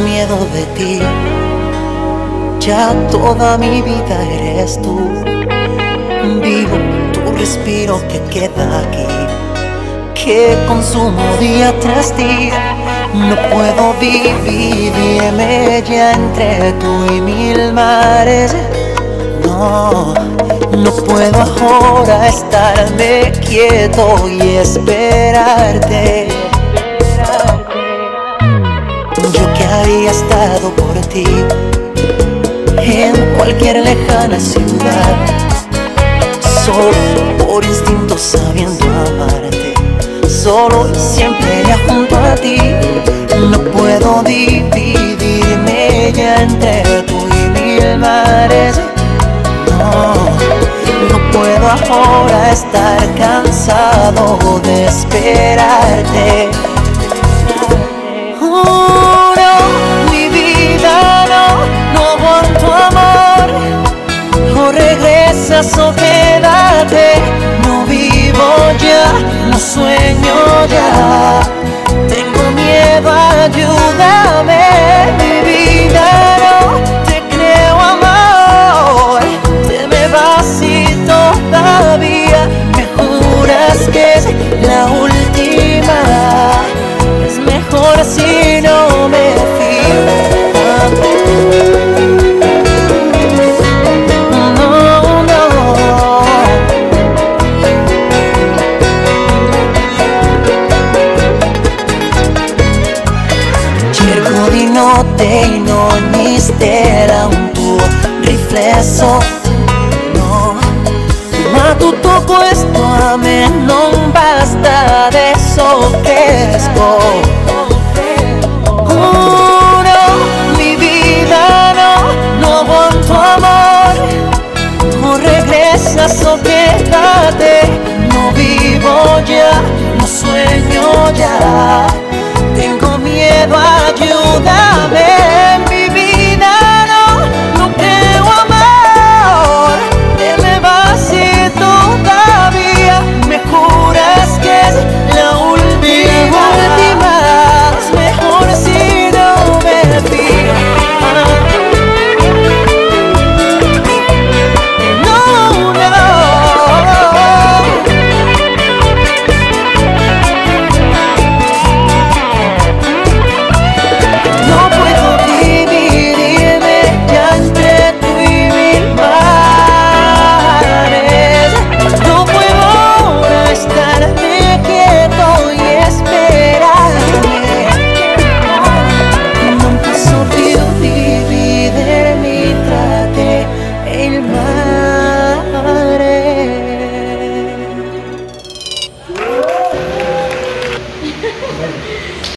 miedo de ti. Ya toda mi vida eres tú. Vivo tu respiro que queda aquí. Que consumo día tras día. No puedo vivir, ya entre tú y mil mares. No, no puedo ahora estarme quieto y esperarte. Había estado por ti en cualquier lejana ciudad, solo por instinto sabiendo amarte, solo y siempre ya junto a ti. No puedo dividirme ya entre tú y mil mares. No, no puedo ahora estar cansado de esperarte. Sueño ya. Tengo miedo, ayúdame, mi vida no te creo amor. Te me vas y todavía me juras que es la última. Es mejor si No te igniste てのにしてらんとリフレッソの Toma tu toco esto a me non basta de eso que es Juro mi vida no, no con tu amor. No regresas o quédate No vivo ya, no sueño ya. Tengo miedo a